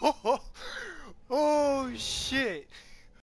oh shit!